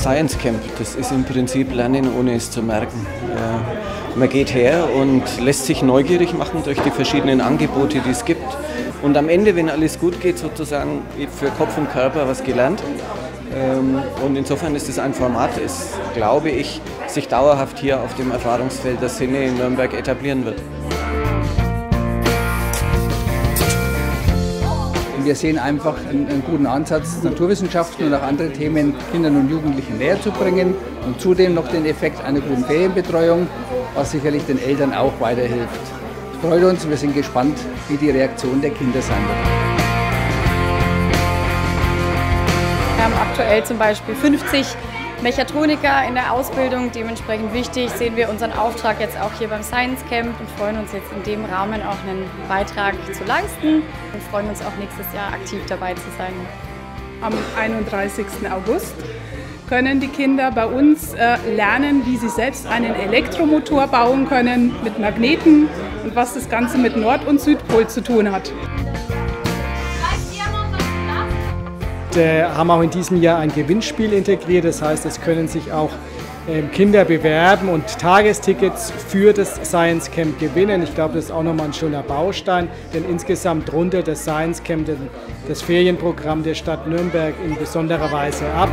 Science Camp, das ist im Prinzip Lernen, ohne es zu merken. Man geht her und lässt sich neugierig machen durch die verschiedenen Angebote, die es gibt. Und am Ende, wenn alles gut geht, sozusagen für Kopf und Körper was gelernt. Ähm, und insofern ist es ein Format, das, glaube ich, sich dauerhaft hier auf dem Erfahrungsfeld der Sinne in Nürnberg etablieren wird. Wir sehen einfach einen, einen, guten Ansatz, Naturwissenschaften und auch andere Themen Kindern und Jugendlichen näher zu bringen und zudem noch den Effekt einer guten Ferienbetreuung, was sicherlich den Eltern auch weiterhilft. Es freut uns, wir sind gespannt, wie die Reaktion der Kinder sein wird. Wir haben aktuell zum Beispiel 50 Mechatroniker in der Ausbildung. Dementsprechend wichtig sehen wir unseren Auftrag jetzt auch hier beim Science Camp und freuen uns jetzt in dem Rahmen auch einen Beitrag zu leisten und freuen uns auch nächstes Jahr aktiv dabei zu sein. Am 31. August können die Kinder bei uns äh, lernen, wie sie selbst einen Elektromotor bauen können mit Magneten und was das Ganze mit Nord- und Südpol zu tun hat. Wir haben auch in diesem Jahr ein Gewinnspiel integriert. Das heißt, es können sich auch ähm, Kinder bewerben und Tagestickets für das Science Camp gewinnen. Ich glaube, das ist auch nochmal ein schöner Baustein, denn insgesamt rundet das Science Camp das Ferienprogramm der Stadt Nürnberg in besonderer Weise ab.